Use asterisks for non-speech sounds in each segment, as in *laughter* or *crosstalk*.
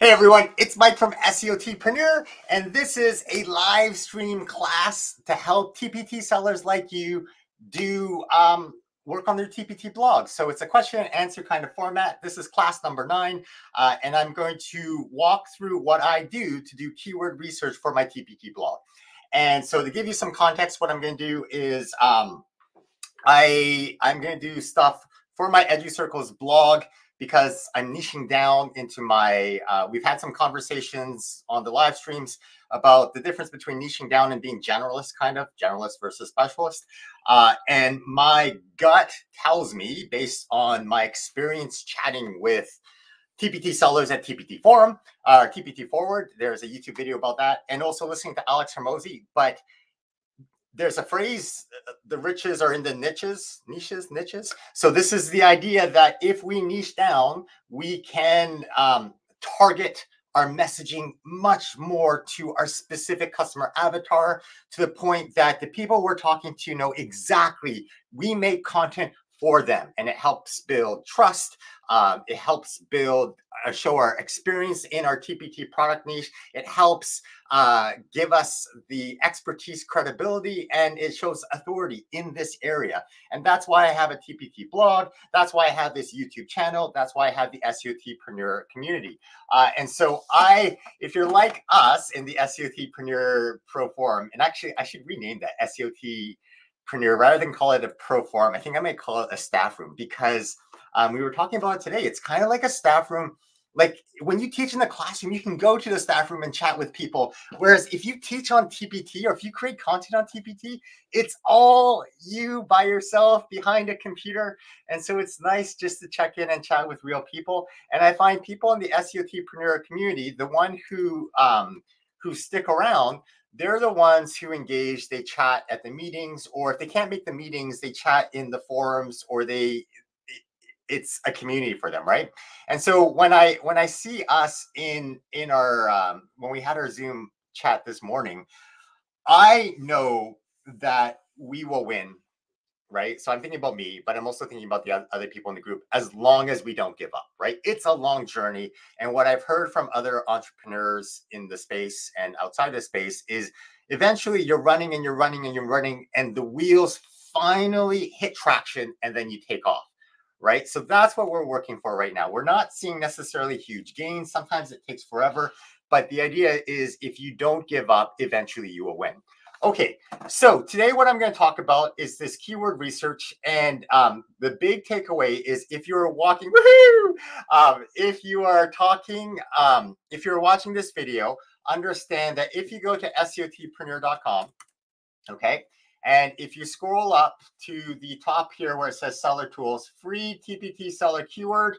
Hey everyone, it's Mike from SEOTpreneur, and this is a live stream class to help TPT sellers like you do um, work on their TPT blog. So it's a question and answer kind of format. This is class number nine, uh, and I'm going to walk through what I do to do keyword research for my TPT blog. And so to give you some context, what I'm going to do is um, I I'm going to do stuff for my EduCircles blog because I'm niching down into my. Uh, we've had some conversations on the live streams about the difference between niching down and being generalist, kind of generalist versus specialist. Uh, and my gut tells me, based on my experience chatting with TPT sellers at TPT Forum, uh, TPT Forward, there's a YouTube video about that, and also listening to Alex Hormozi. But there's a phrase uh, the riches are in the niches niches niches. So this is the idea that if we niche down we can um, target our messaging much more to our specific customer avatar to the point that the people we're talking to know exactly. We make content for them and it helps build trust um, it helps build uh, show our experience in our tpt product niche it helps uh, give us the expertise credibility and it shows authority in this area. And that's why i have a tpt blog that's why i have this youtube channel that's why i have the seotpreneur community. Uh, and so i if you're like us in the seotpreneur pro forum and actually i should rename that seot rather than call it a pro forum, I think I might call it a staff room because um, we were talking about it today. It's kind of like a staff room. Like when you teach in the classroom, you can go to the staff room and chat with people. Whereas if you teach on TPT or if you create content on TPT, it's all you by yourself behind a computer. And so it's nice just to check in and chat with real people. And I find people in the SEOTpreneur community, the one who um, who stick around, they're the ones who engage they chat at the meetings or if they can't make the meetings they chat in the forums or they it's a community for them right? And so when i when i see us in in our um, when we had our zoom chat this morning i know that we will win right? So I'm thinking about me, but I'm also thinking about the other people in the group as long as we don't give up, right? It's a long journey. And what I've heard from other entrepreneurs in the space and outside the space is eventually you're running and you're running and you're running, and the wheels finally hit traction and then you take off. Right. So that's what we're working for right now. We're not seeing necessarily huge gains. Sometimes it takes forever. But the idea is if you don't give up, eventually you will win. Okay, so today what I'm going to talk about is this keyword research, and um, the big takeaway is if you're walking, um, if you are talking, um, if you're watching this video, understand that if you go to SEOTpreneur.com, okay, and if you scroll up to the top here where it says Seller Tools, free TPT seller keyword.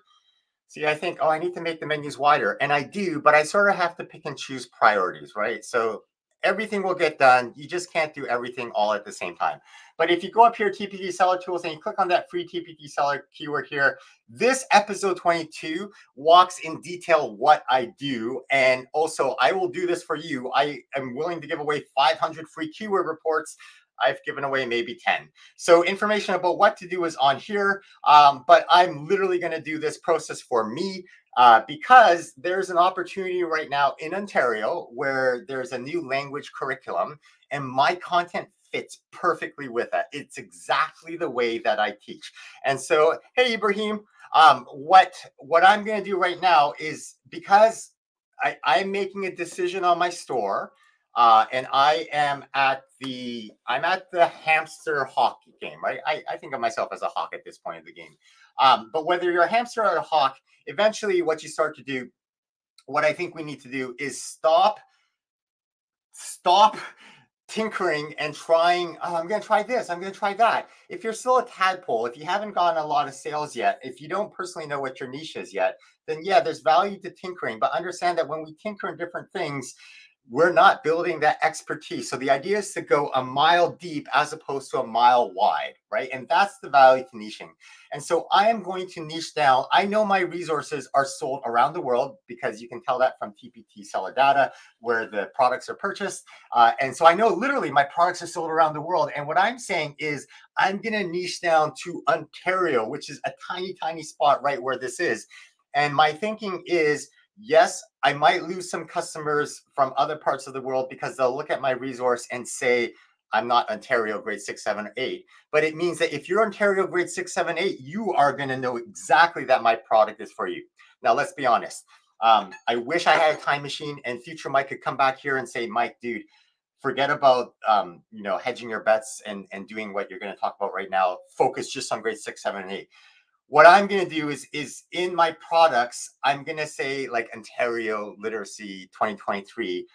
See, I think, oh, I need to make the menus wider, and I do, but I sort of have to pick and choose priorities, right? So everything will get done. You just can't do everything all at the same time. But if you go up here, TPT Seller Tools, and you click on that free TPT Seller keyword here, this episode 22 walks in detail what I do. And also, I will do this for you. I am willing to give away 500 free keyword reports. I've given away maybe 10. So information about what to do is on here, um, but I'm literally going to do this process for me uh, because there's an opportunity right now in Ontario where there's a new language curriculum, and my content fits perfectly with it. It's exactly the way that I teach. And so, hey Ibrahim, um, what what I'm going to do right now is because I, I'm making a decision on my store. Uh, and I am at the I'm at the hamster hockey game, right? I, I think of myself as a hawk at this point of the game. Um, but whether you're a hamster or a hawk, eventually what you start to do, what I think we need to do is stop, stop tinkering and trying, oh, I'm going to try this, I'm going to try that. If you're still a tadpole, if you haven't gotten a lot of sales yet, if you don't personally know what your niche is yet, then yeah, there's value to tinkering. But understand that when we tinker in different things, we're not building that expertise. So the idea is to go a mile deep as opposed to a mile wide, right? And that's the value to niching. And so I am going to niche down. I know my resources are sold around the world because you can tell that from TPT seller data where the products are purchased. Uh, and so I know literally my products are sold around the world. And what I'm saying is I'm going to niche down to Ontario, which is a tiny, tiny spot right where this is. And my thinking is yes, I might lose some customers from other parts of the world because they'll look at my resource and say, I'm not Ontario grade six, seven, or eight. But it means that if you're Ontario grade six, seven, eight, you are going to know exactly that my product is for you. Now, let's be honest. Um, I wish I had a time machine and future Mike could come back here and say, Mike, dude, forget about um, you know hedging your bets and and doing what you're going to talk about right now. Focus just on grade six, seven, and eight. What I'm going to do is is in my products, I'm going to say like Ontario Literacy 2023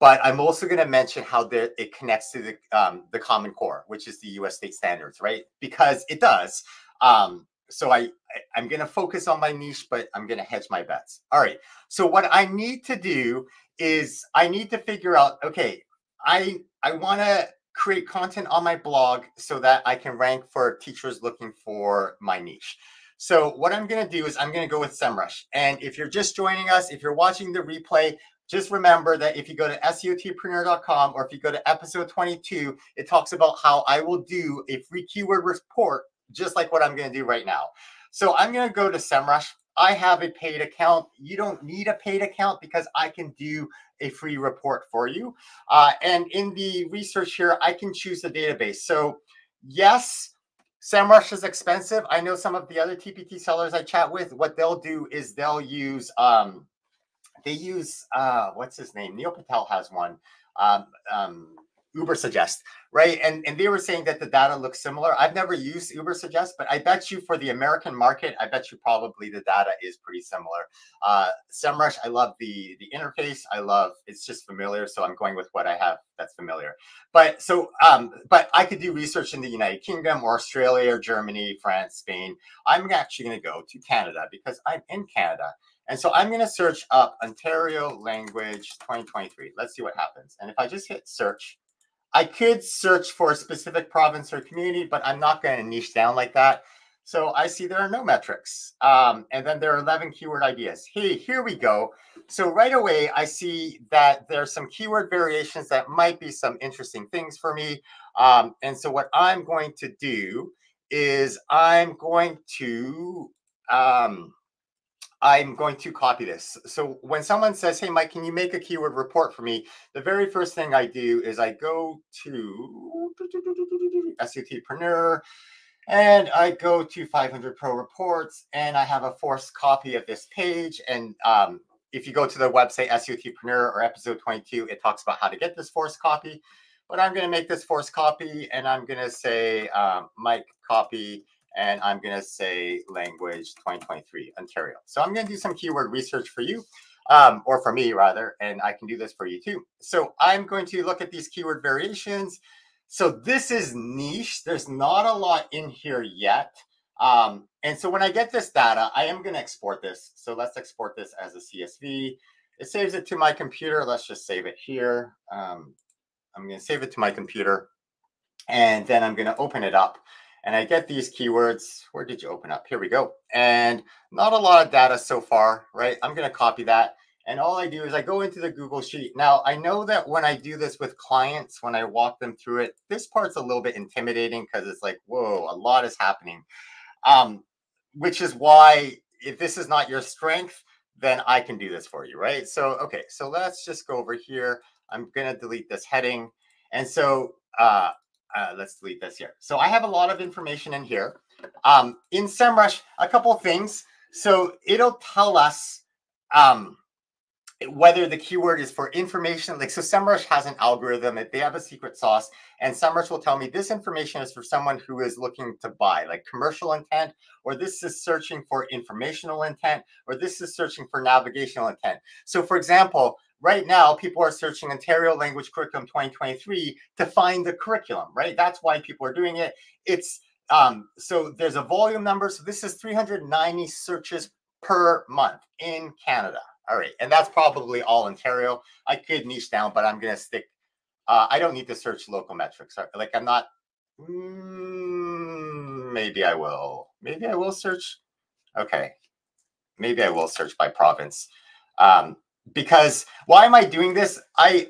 but I'm also going to mention how the, it connects to the um, the Common Core, which is the U.S. state standards, right? Because it does. Um, so I, I am going to focus on my niche, but I'm going to hedge my bets. All right. So what I need to do is I need to figure out. Okay, I I want to create content on my blog so that I can rank for teachers looking for my niche. So what I'm going to do is I'm going to go with SEMrush. And if you're just joining us, if you're watching the replay, just remember that if you go to SEOTpreneur.com or if you go to episode 22, it talks about how I will do a free keyword report, just like what I'm going to do right now. So I'm going to go to SEMrush. I have a paid account. You don't need a paid account because I can do a free report for you. Uh, and in the research here, I can choose the database. So yes, SEMrush is expensive. I know some of the other TPT sellers I chat with, what they'll do is they'll use um, they use uh, what's his name? Neil Patel has one. Um, um, Ubersuggest, right? And and they were saying that the data looks similar. I've never used Uber Suggest, but I bet you for the American market, I bet you probably the data is pretty similar. Uh, SEMrush, I love the the interface. I love it's just familiar, so I'm going with what I have that's familiar. But so um, but I could do research in the United Kingdom or Australia or Germany, France, Spain. I'm actually going to go to Canada because I'm in Canada. And so I'm going to search up Ontario language 2023. Let's see what happens. And if I just hit search, I could search for a specific province or community, but I'm not going to niche down like that. So I see there are no metrics. Um, and then there are 11 keyword ideas. Hey, here we go. So right away, I see that there's some keyword variations that might be some interesting things for me. Um, and so what I'm going to do is I'm going to um, I'm going to copy this. So when someone says, hey, Mike, can you make a keyword report for me? The very first thing I do is I go to SEOTpreneur and I go to 500 Pro Reports and I have a forced copy of this page. And um, if you go to the website SEOTpreneur or episode 22, it talks about how to get this forced copy. But I'm going to make this forced copy and I'm going to say, um, Mike, copy and I'm going to say language 2023 Ontario. So I'm going to do some keyword research for you, um, or for me rather, and I can do this for you too. So I'm going to look at these keyword variations. So this is niche. There's not a lot in here yet. Um, and so when I get this data, I am going to export this. So let's export this as a CSV. It saves it to my computer. Let's just save it here. Um, I'm going to save it to my computer. And then I'm going to open it up and I get these keywords. Where did you open up? Here we go. And not a lot of data so far, right? I'm going to copy that. And all I do is I go into the Google Sheet. Now, I know that when I do this with clients, when I walk them through it, this part's a little bit intimidating because it's like, whoa, a lot is happening. Um, which is why if this is not your strength, then I can do this for you, right? So, okay, so let's just go over here. I'm going to delete this heading. And so uh, uh, let's delete this here. So I have a lot of information in here. Um, in SEMrush, a couple things. So it'll tell us um, whether the keyword is for information. Like so, SEMrush has an algorithm. That they have a secret sauce, and SEMrush will tell me this information is for someone who is looking to buy, like commercial intent, or this is searching for informational intent, or this is searching for navigational intent. So, for example, right now people are searching Ontario Language Curriculum 2023 to find the curriculum, right? That's why people are doing it. It's um, so there's a volume number. So this is 390 searches per month in Canada. All right. And that's probably all Ontario. I could niche down, but I'm going to stick. Uh, I don't need to search local metrics. Like I'm not. Mm, maybe I will. Maybe I will search. Okay. Maybe I will search by province. Um, because why am I doing this? I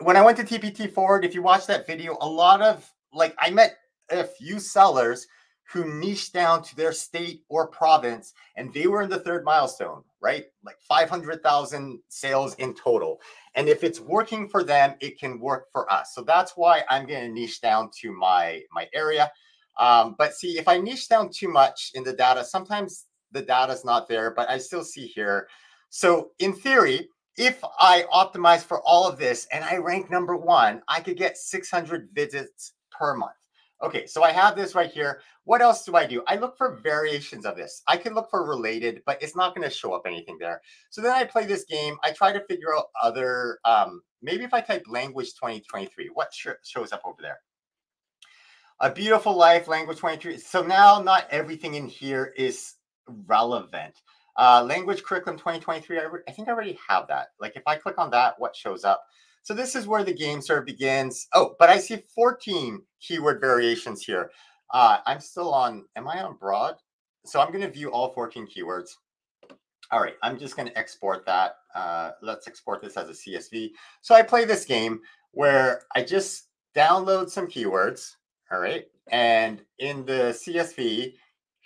when I went to TPT Forward, if you watch that video, a lot of like I met a few sellers who niched down to their state or province and they were in the third milestone, right? Like 500,000 sales in total. And if it's working for them, it can work for us. So that's why I'm going to niche down to my, my area. Um, but see, if I niche down too much in the data, sometimes the data is not there, but I still see here. So in theory, if I optimize for all of this and I rank number one, I could get 600 visits per month. Okay, so I have this right here. What else do I do? I look for variations of this. I can look for related, but it's not going to show up anything there. So then I play this game. I try to figure out other, um, maybe if I type language 2023, what sh shows up over there? A Beautiful Life, language 23. So now not everything in here is relevant. Uh, language curriculum 2023, I, I think I already have that. Like if I click on that, what shows up? So this is where the game sort of begins. Oh, but I see 14 keyword variations here. Uh, I'm still on, am I on broad? So I'm going to view all 14 keywords. All right, I'm just going to export that. Uh, let's export this as a CSV. So I play this game where I just download some keywords. All right. And in the CSV,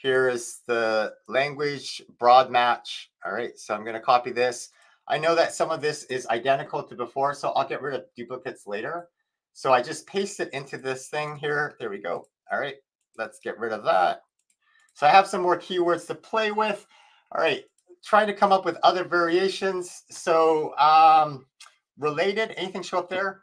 here is the language broad match. All right, so I'm going to copy this. I know that some of this is identical to before, so I'll get rid of duplicates later. So I just paste it into this thing here. There we go. All right, let's get rid of that. So I have some more keywords to play with. All right, trying to come up with other variations. So um, related, anything show up there?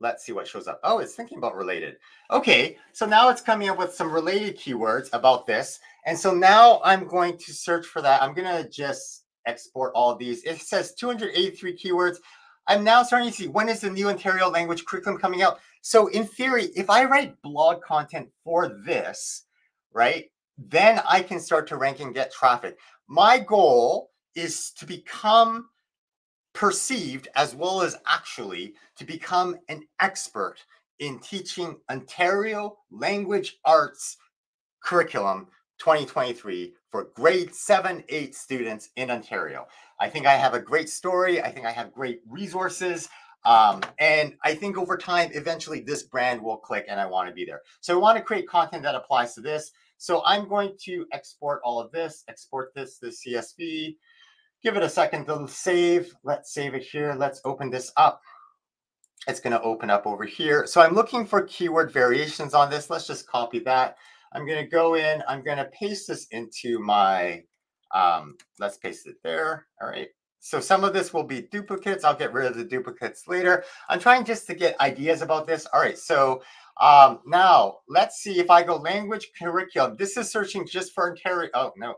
Let's see what shows up. Oh, it's thinking about related. Okay, so now it's coming up with some related keywords about this. And so now I'm going to search for that. I'm going to just export all these. It says 283 keywords. I'm now starting to see when is the new Ontario language curriculum coming out. So in theory, if I write blog content for this, right, then I can start to rank and get traffic. My goal is to become perceived as well as actually to become an expert in teaching Ontario language arts curriculum 2023 for grade 7 8 students in Ontario. I think I have a great story. I think I have great resources. Um, and I think over time, eventually this brand will click and I want to be there. So I want to create content that applies to this. So I'm going to export all of this, export this, the CSV, Give it a second to save. Let's save it here. Let's open this up. It's going to open up over here. So I'm looking for keyword variations on this. Let's just copy that. I'm going to go in. I'm going to paste this into my, um, let's paste it there. All right. So some of this will be duplicates. I'll get rid of the duplicates later. I'm trying just to get ideas about this. All right. So um, now let's see if I go language curriculum. This is searching just for Ontario. Oh, no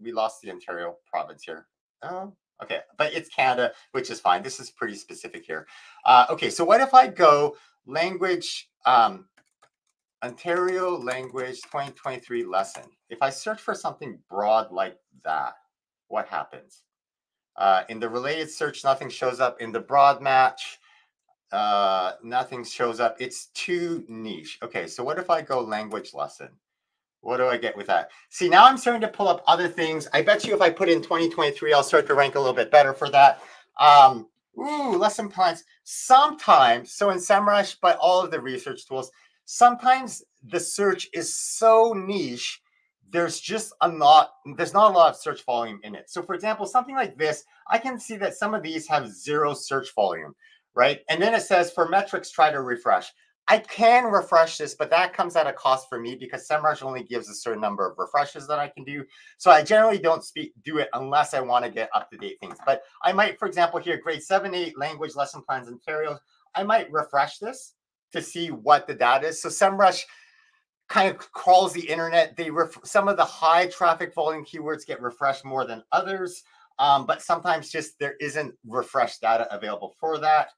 we lost the Ontario province here. Oh, okay, but it's Canada, which is fine. This is pretty specific here. Uh, okay, so what if I go language, um, Ontario language 2023 lesson? If I search for something broad like that, what happens? Uh, in the related search, nothing shows up. In the broad match, uh, nothing shows up. It's too niche. Okay, so what if I go language lesson? What do I get with that? See, now I'm starting to pull up other things. I bet you if I put in 2023, I'll start to rank a little bit better for that. Um, ooh, lesson plans. Sometimes, so in SEMrush, but all of the research tools, sometimes the search is so niche, there's just a lot there's not a lot of search volume in it. So for example, something like this, I can see that some of these have zero search volume, right? And then it says for metrics, try to refresh. I can refresh this, but that comes at a cost for me because SEMrush only gives a certain number of refreshes that I can do. So I generally don't speak do it unless I want to get up to date things. But I might, for example, here grade seven, eight language lesson plans Ontario. I might refresh this to see what the data is. So SEMrush kind of crawls the internet. They ref- some of the high traffic volume keywords get refreshed more than others, um, but sometimes just there isn't refreshed data available for that.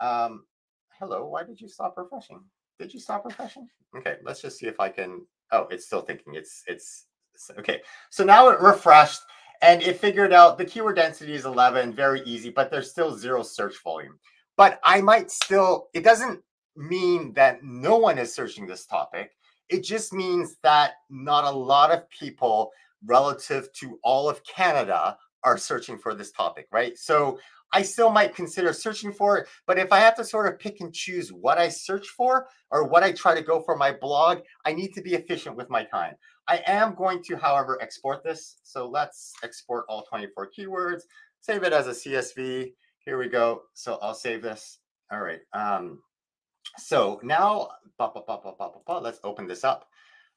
Um, hello, why did you stop refreshing? Did you stop refreshing? Okay, let's just see if I can. Oh, it's still thinking. It's it's okay. So now it refreshed and it figured out the keyword density is 11, very easy, but there's still zero search volume. But I might still, it doesn't mean that no one is searching this topic. It just means that not a lot of people relative to all of Canada are searching for this topic, right? So I still might consider searching for it. But if I have to sort of pick and choose what I search for or what I try to go for my blog, I need to be efficient with my time. I am going to, however, export this. So let's export all 24 keywords, save it as a CSV. Here we go. So I'll save this. All right. Um, so now, let's open this up.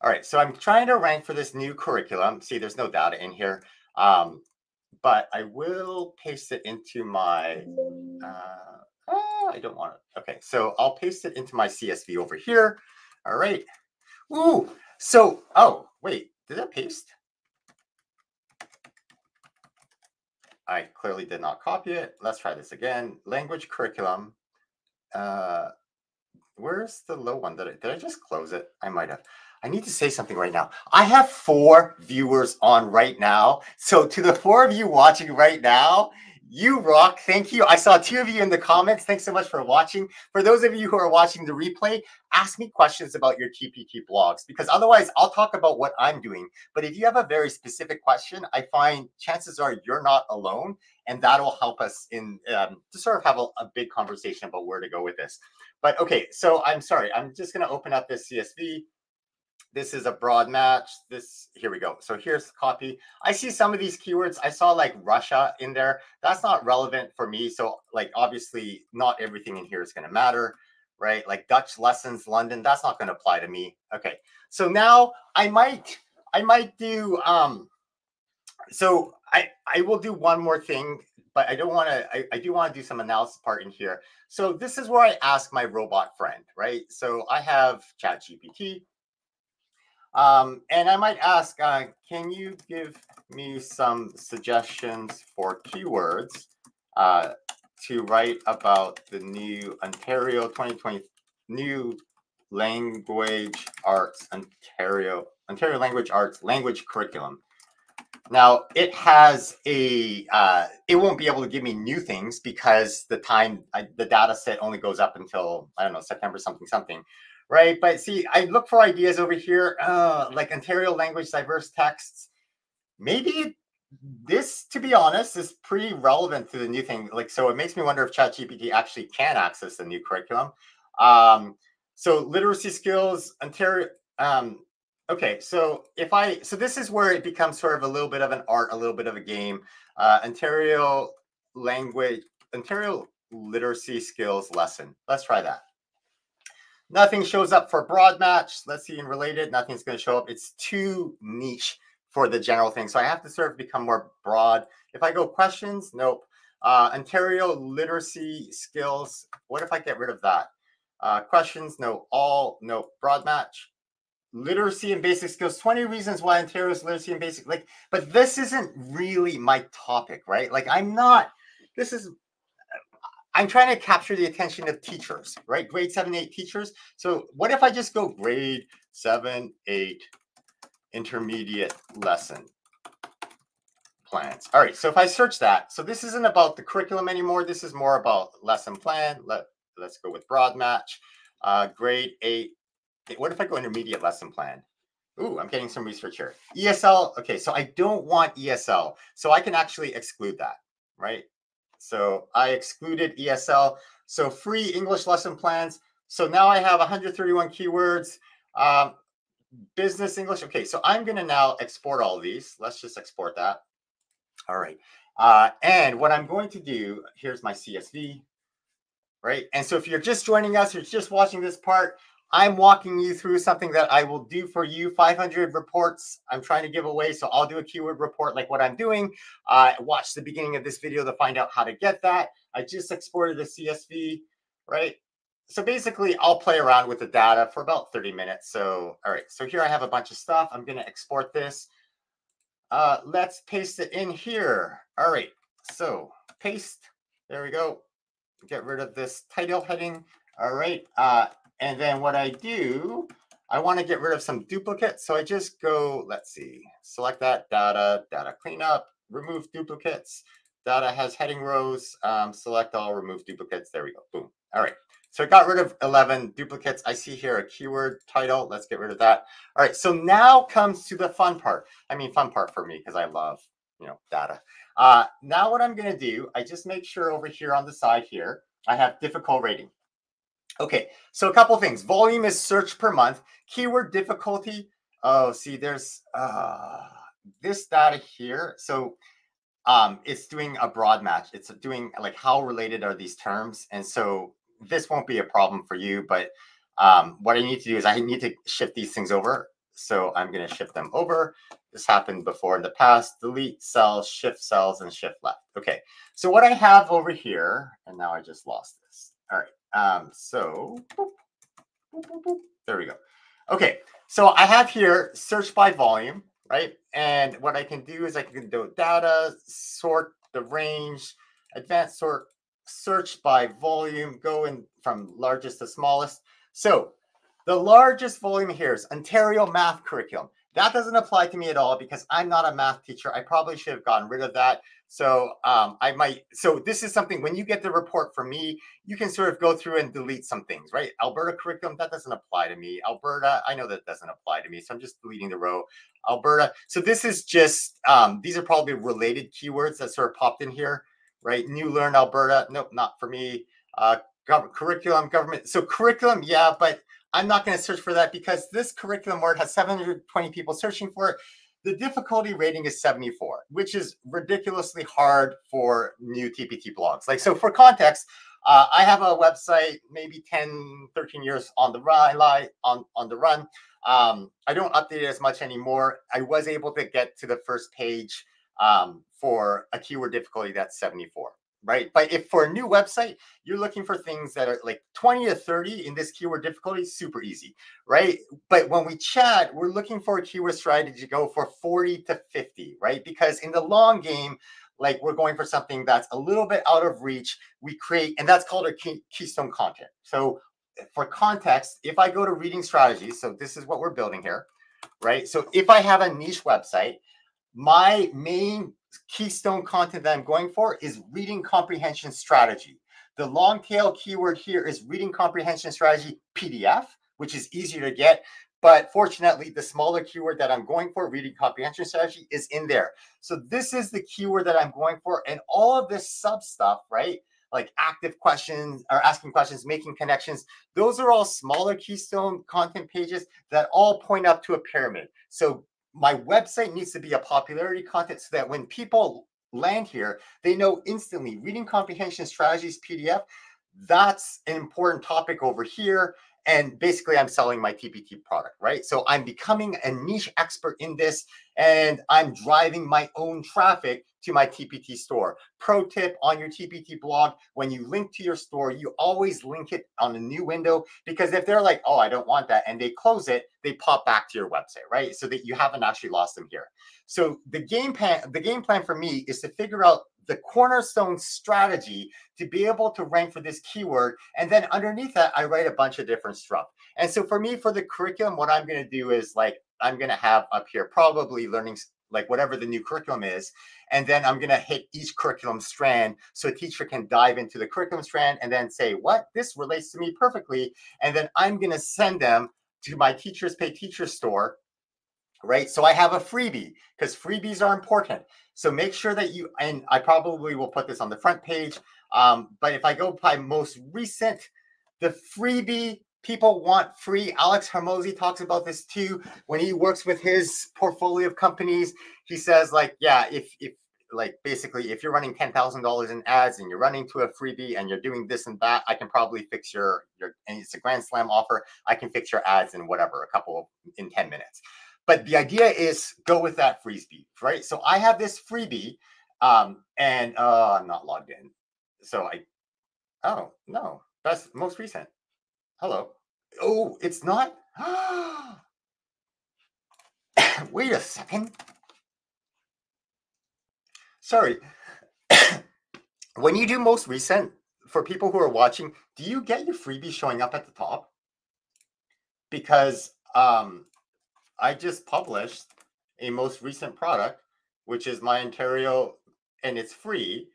All right. So I'm trying to rank for this new curriculum. See, there's no data in here. Um, but I will paste it into my, uh, oh, I don't want it. Okay, so I'll paste it into my CSV over here. All right. Ooh, so, oh, wait, did that paste? I clearly did not copy it. Let's try this again. Language curriculum. Uh, where's the low one? Did I, did I just close it? I might have. I need to say something right now. I have four viewers on right now. So to the four of you watching right now, you rock. Thank you. I saw two of you in the comments. Thanks so much for watching. For those of you who are watching the replay, ask me questions about your TPT blogs because otherwise I'll talk about what I'm doing. But if you have a very specific question, I find chances are you're not alone and that'll help us in um, to sort of have a, a big conversation about where to go with this. But okay, so I'm sorry. I'm just going to open up this CSV. This is a broad match. This, here we go. So here's the copy. I see some of these keywords. I saw like Russia in there. That's not relevant for me. So like, obviously not everything in here is going to matter, right? Like Dutch lessons, London, that's not going to apply to me. Okay. So now I might, I might do, um, so I, I will do one more thing, but I don't want to, I, I do want to do some analysis part in here. So this is where I ask my robot friend, right? So I have ChatGPT. Um, and I might ask, uh, can you give me some suggestions for keywords uh, to write about the new Ontario 2020 new language arts Ontario Ontario language arts language curriculum. Now it has a uh, it won't be able to give me new things because the time I, the data set only goes up until I don't know September something something right? But see, I look for ideas over here, uh, like Ontario language diverse texts. Maybe this, to be honest, is pretty relevant to the new thing. Like, so it makes me wonder if ChatGPT actually can access the new curriculum. Um, so literacy skills, Ontario. Um, okay, so if I, so this is where it becomes sort of a little bit of an art, a little bit of a game. Uh, Ontario language, Ontario literacy skills lesson. Let's try that. Nothing shows up for broad match. Let's see in related. Nothing's going to show up. It's too niche for the general thing. So I have to sort of become more broad. If I go questions, nope. Uh, Ontario literacy skills. What if I get rid of that? Uh, questions, no. All, no. Broad match. Literacy and basic skills. 20 reasons why Ontario's literacy and basic. Like, but this isn't really my topic, right? Like, I'm not. This is I'm trying to capture the attention of teachers, right? Grade seven, eight teachers. So what if I just go grade seven, eight, intermediate lesson plans? All right, so if I search that, so this isn't about the curriculum anymore. This is more about lesson plan. Let, let's go with broad match. Uh, grade eight. What if I go intermediate lesson plan? Ooh, I'm getting some research here. ESL. Okay, so I don't want ESL. So I can actually exclude that, right? So I excluded ESL. So free English lesson plans. So now I have 131 keywords. Um, business English. Okay, so I'm going to now export all these. Let's just export that. All right. Uh, and what I'm going to do, here's my CSV, right? And so if you're just joining us, you're just watching this part, I'm walking you through something that I will do for you. 500 reports I'm trying to give away. So I'll do a keyword report like what I'm doing. Uh, watch the beginning of this video to find out how to get that. I just exported the CSV, right? So basically, I'll play around with the data for about 30 minutes. So, all right. So here I have a bunch of stuff. I'm going to export this. Uh, let's paste it in here. All right. So paste. There we go. Get rid of this title heading. All right. Uh, and then what I do, I want to get rid of some duplicates. So I just go, let's see, select that data, data cleanup, remove duplicates. Data has heading rows, um, select all, remove duplicates. There we go. Boom. All right. So I got rid of 11 duplicates. I see here a keyword title. Let's get rid of that. All right. So now comes to the fun part. I mean, fun part for me because I love you know, data. Uh, now what I'm going to do, I just make sure over here on the side here, I have difficult rating. Okay, so a couple things. Volume is search per month. Keyword difficulty. Oh, see, there's uh, this data here. So um, it's doing a broad match. It's doing like how related are these terms, and so this won't be a problem for you. But um, what I need to do is I need to shift these things over. So I'm going to shift them over. This happened before in the past. Delete cells, shift cells, and shift left. Okay. So what I have over here, and now I just lost this. All right. Um, so boop, boop, boop, there we go. Okay. So I have here search by volume, right? And what I can do is I can do data, sort the range, advanced sort, search by volume, go in from largest to smallest. So the largest volume here is Ontario Math Curriculum. That doesn't apply to me at all because I'm not a math teacher. I probably should have gotten rid of that. So um, I might. So this is something when you get the report from me, you can sort of go through and delete some things, right? Alberta curriculum that doesn't apply to me. Alberta, I know that doesn't apply to me, so I'm just deleting the row. Alberta. So this is just um, these are probably related keywords that sort of popped in here, right? New Learn Alberta. Nope, not for me. Uh, curriculum, government. So curriculum, yeah, but I'm not going to search for that because this curriculum word has 720 people searching for it. The difficulty rating is 74, which is ridiculously hard for new TPT blogs. Like, so for context, uh, I have a website, maybe 10, 13 years on the run, on, on the run. Um, I don't update it as much anymore. I was able to get to the first page um, for a keyword difficulty that's 74 right? But if for a new website, you're looking for things that are like 20 to 30 in this keyword difficulty, super easy, right? But when we chat, we're looking for a keyword strategy to go for 40 to 50, right? Because in the long game, like we're going for something that's a little bit out of reach, we create, and that's called a key, keystone content. So eh, for context, if I go to reading strategies, so this is what we're building here, right? So if I have a niche website, my main keystone content that I'm going for is reading comprehension strategy. The long tail keyword here is reading comprehension strategy PDF, which is easier to get. But fortunately, the smaller keyword that I'm going for, reading comprehension strategy, is in there. So this is the keyword that I'm going for. And all of this sub stuff, right? Like active questions or asking questions, making connections. Those are all smaller keystone content pages that all point up to a pyramid. So my website needs to be a popularity content so that when people land here, they know instantly reading comprehension strategies PDF. That's an important topic over here. And basically, I'm selling my TPT product, right? So I'm becoming a niche expert in this and I'm driving my own traffic to my TPT store. Pro tip on your TPT blog when you link to your store, you always link it on a new window because if they're like, oh, I don't want that, and they close it, they pop back to your website, right? So that you haven't actually lost them here. So the game plan, the game plan for me is to figure out the cornerstone strategy to be able to rank for this keyword. And then underneath that, I write a bunch of different stuff. And so for me, for the curriculum, what I'm going to do is like, I'm going to have up here probably learning like whatever the new curriculum is. And then I'm going to hit each curriculum strand so a teacher can dive into the curriculum strand and then say, what? This relates to me perfectly. And then I'm going to send them to my Teachers Pay Teacher store, right? So I have a freebie because freebies are important. So make sure that you, and I probably will put this on the front page. Um, but if I go by most recent, the freebie people want free. Alex Hormozi talks about this too. When he works with his portfolio of companies, he says like, yeah, if if like basically if you're running ten thousand dollars in ads and you're running to a freebie and you're doing this and that, I can probably fix your your and it's a grand slam offer. I can fix your ads in whatever a couple in ten minutes. But the idea is go with that freebie, right? So I have this freebie, um, and uh, I'm not logged in. So I, oh no, that's most recent. Hello. Oh, it's not? *gasps* Wait a second. Sorry. *coughs* when you do most recent, for people who are watching, do you get your freebie showing up at the top? Because um, I just published a most recent product, which is my Ontario, and it's free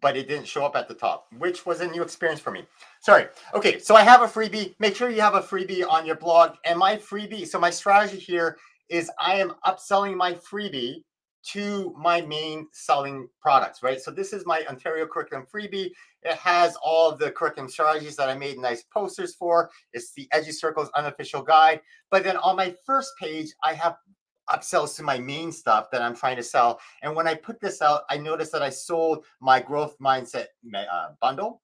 but it didn't show up at the top, which was a new experience for me. Sorry. Okay, so I have a freebie. Make sure you have a freebie on your blog. And my freebie, so my strategy here is I am upselling my freebie to my main selling products, right? So this is my Ontario curriculum freebie. It has all the curriculum strategies that I made nice posters for. It's the EduCircles unofficial guide. But then on my first page, I have upsells to my main stuff that I'm trying to sell. And when I put this out, I noticed that I sold my growth mindset uh, bundle.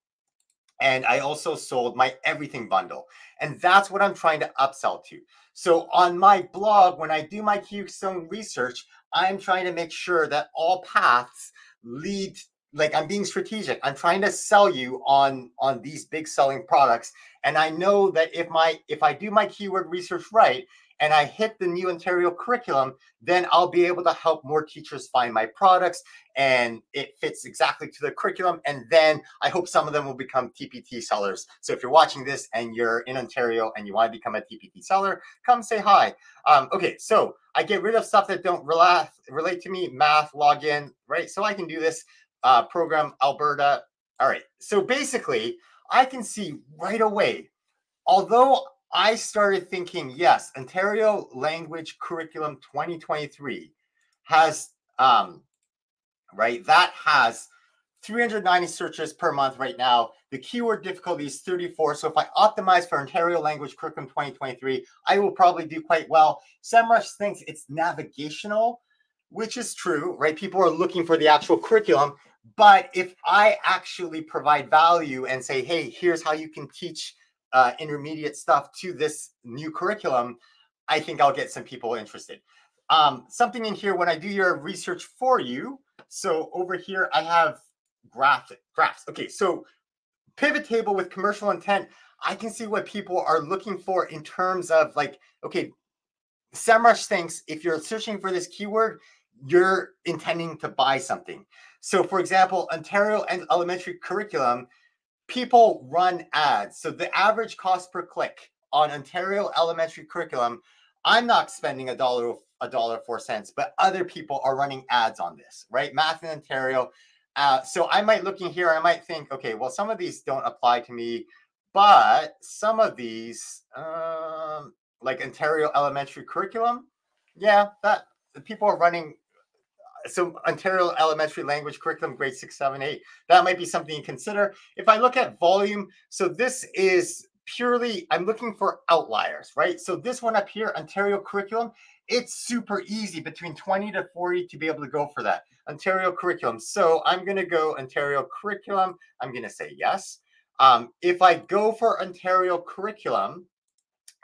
And I also sold my everything bundle. And that's what I'm trying to upsell to. So on my blog, when I do my Keystone research, I'm trying to make sure that all paths lead like I'm being strategic. I'm trying to sell you on on these big selling products and I know that if my if I do my keyword research right and I hit the new Ontario curriculum, then I'll be able to help more teachers find my products and it fits exactly to the curriculum. And then I hope some of them will become TPT sellers. So if you're watching this and you're in Ontario and you want to become a TPT seller, come say hi. Um, okay, so I get rid of stuff that don't relate, relate to me, math, login, right? So I can do this uh, program, Alberta. All right, so basically I can see right away, although I started thinking, yes, Ontario Language Curriculum 2023 has, um, right, that has 390 searches per month right now. The keyword difficulty is 34. So if I optimize for Ontario Language Curriculum 2023, I will probably do quite well. SEMrush thinks it's navigational, which is true, right? People are looking for the actual curriculum. But if I actually provide value and say, hey, here's how you can teach uh, intermediate stuff to this new curriculum, I think I'll get some people interested. Um, something in here when I do your research for you. So over here, I have graphic graphs. Okay, so pivot table with commercial intent. I can see what people are looking for in terms of like, okay, SEMrush thinks if you're searching for this keyword, you're intending to buy something. So for example, Ontario and elementary curriculum, people run ads. So the average cost per click on Ontario elementary curriculum, I'm not spending a dollar a dollar four cents, but other people are running ads on this, right? Math in Ontario. Uh, so I might look in here, I might think, okay, well, some of these don't apply to me, but some of these, um, like Ontario elementary curriculum, yeah, that people are running so Ontario Elementary Language Curriculum, grade six, seven, eight. That might be something you consider. If I look at volume, so this is purely, I'm looking for outliers, right? So this one up here, Ontario Curriculum, it's super easy between 20 to 40 to be able to go for that. Ontario Curriculum. So I'm going to go Ontario Curriculum. I'm going to say yes. Um, if I go for Ontario Curriculum,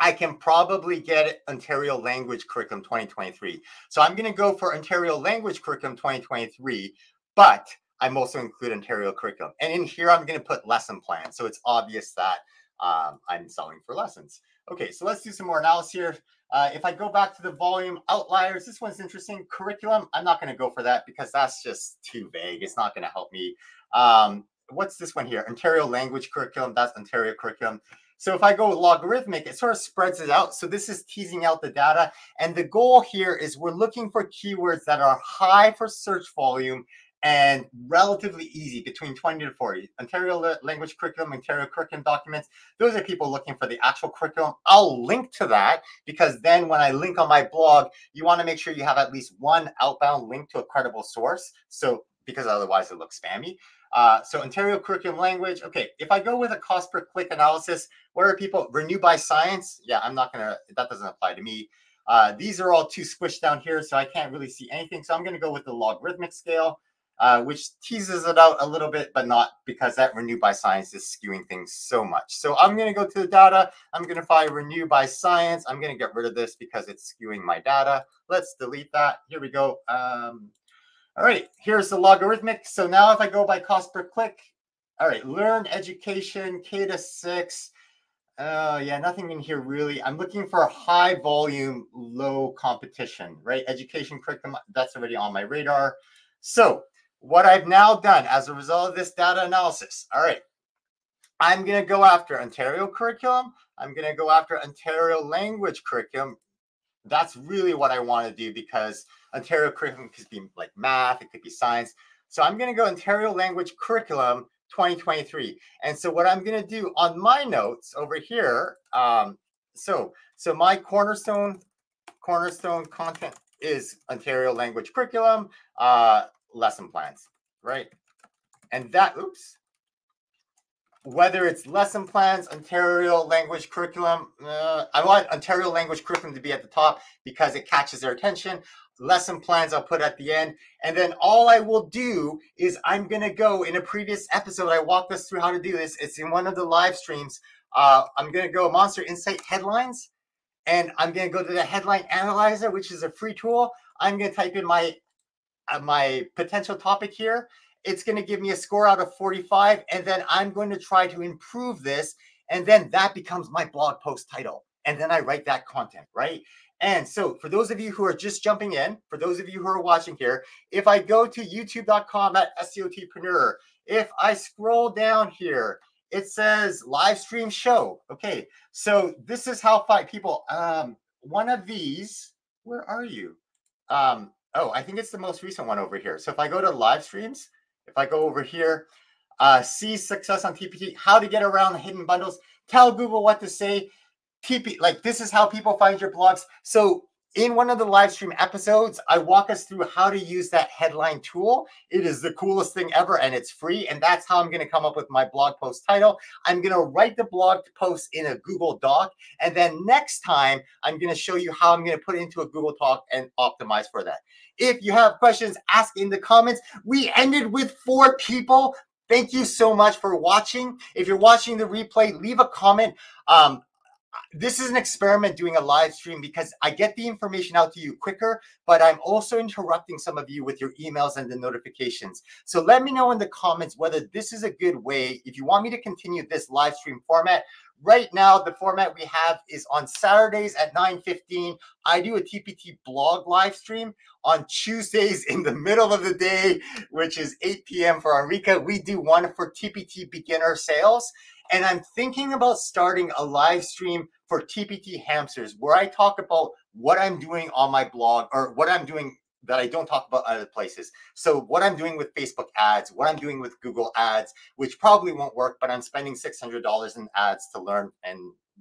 I can probably get Ontario Language Curriculum 2023. So I'm going to go for Ontario Language Curriculum 2023, but I'm also include Ontario Curriculum. And in here, I'm going to put lesson plan. So it's obvious that um, I'm selling for lessons. Okay, so let's do some more analysis here. Uh, if I go back to the volume outliers, this one's interesting. Curriculum, I'm not going to go for that because that's just too vague. It's not going to help me. Um, what's this one here? Ontario Language Curriculum, that's Ontario Curriculum. So if I go logarithmic, it sort of spreads it out. So this is teasing out the data. And the goal here is we're looking for keywords that are high for search volume and relatively easy between 20 to 40. Ontario language curriculum, Ontario curriculum documents. Those are people looking for the actual curriculum. I'll link to that because then when I link on my blog, you want to make sure you have at least one outbound link to a credible source. So because otherwise it looks spammy. Uh, so Ontario curriculum language. Okay, if I go with a cost per click analysis, where are people renew by science? Yeah, I'm not gonna. That doesn't apply to me. Uh, these are all too squished down here, so I can't really see anything. So I'm to go with the logarithmic scale, uh, which teases it out a little bit, but not because that renew by science is skewing things so much. So I'm to go to the data. I'm to find renew by science. I'm to get rid of this because it's skewing my data. Let's delete that. Here we go. Um, all right, here's the logarithmic. So now if I go by cost per click, all right, learn education, K to six. Uh, yeah, nothing in here really. I'm looking for a high volume, low competition, right? Education curriculum, that's already on my radar. So what I've now done as a result of this data analysis, all right, I'm going to go after Ontario curriculum. I'm going to go after Ontario language curriculum. That's really what I want to do because Ontario curriculum could be like math, it could be science. So I'm going to go Ontario language curriculum 2023. And so what I'm going to do on my notes over here, um, so so my cornerstone cornerstone content is Ontario language curriculum, uh, lesson plans, right? And that, oops, whether it's lesson plans, Ontario language curriculum, uh, I want Ontario language curriculum to be at the top because it catches their attention. Lesson plans I'll put at the end. And then all I will do is I'm going to go in a previous episode, I walked us through how to do this. It's in one of the live streams. Uh, I'm going to go Monster Insight headlines and I'm going to go to the headline analyzer, which is a free tool. I'm going to type in my uh, my potential topic here it's going to give me a score out of 45. And then I'm going to try to improve this. And then that becomes my blog post title. And then I write that content, right? And so, for those of you who are just jumping in, for those of you who are watching here, if I go to youtube.com at SEOTpreneur, if I scroll down here, it says live stream show. Okay, so this is how five people. Um, one of these, where are you? Um, oh, I think it's the most recent one over here. So if I go to live streams, if I go over here, uh, see success on TPT, how to get around the hidden bundles, tell Google what to say. TP, like this is how people find your blogs. So in one of the live stream episodes, I walk us through how to use that headline tool. It is the coolest thing ever and it's free. And that's how I'm going to come up with my blog post title. I'm going to write the blog post in a Google Doc. And then next time, I'm going to show you how I'm going to put it into a Google Doc and optimize for that. If you have questions, ask in the comments. We ended with four people. Thank you so much for watching. If you're watching the replay, leave a comment. Um, this is an experiment doing a live stream because I get the information out to you quicker, but I'm also interrupting some of you with your emails and the notifications. So let me know in the comments whether this is a good way. If you want me to continue this live stream format, right now the format we have is on Saturdays at 9:15. I do a TPT blog live stream on Tuesdays in the middle of the day, which is 8 p.m. for Enrica. We do one for TPT beginner sales. And I'm thinking about starting a live stream for TPT hamsters where I talk about what I'm doing on my blog or what I'm doing that I don't talk about other places. So what I'm doing with Facebook ads, what I'm doing with Google ads, which probably won't work, but I'm spending $600 in ads to learn and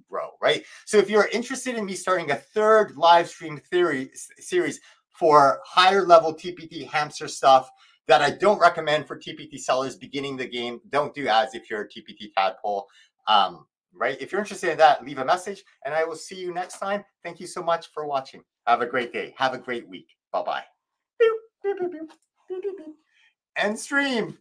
grow, right? So if you're interested in me starting a third live stream theory series for higher level TPT hamster stuff, that I don't recommend for TPT sellers beginning the game. Don't do ads if you're a TPT tadpole. Um, right? If you're interested in that, leave a message and I will see you next time. Thank you so much for watching. Have a great day. Have a great week. Bye bye. End stream.